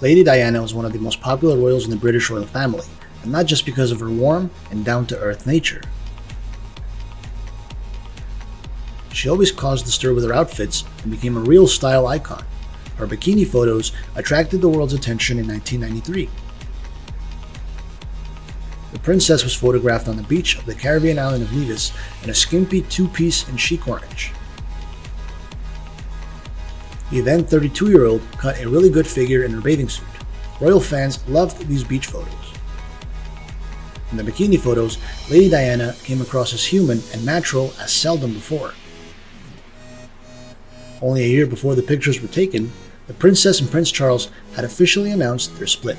Lady Diana was one of the most popular royals in the British royal family, and not just because of her warm and down to earth nature. She always caused the stir with her outfits and became a real style icon. Her bikini photos attracted the world's attention in 1993. The princess was photographed on the beach of the Caribbean island of Nevis in a skimpy two piece and chic orange. The then 32 year old cut a really good figure in her bathing suit. Royal fans loved these beach photos. In the bikini photos, Lady Diana came across as human and natural as seldom before. Only a year before the pictures were taken, the Princess and Prince Charles had officially announced their split.